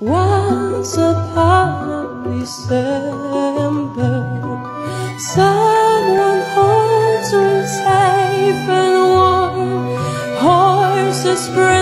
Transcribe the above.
Once upon a December, someone holds her safe and warm. Horses spring.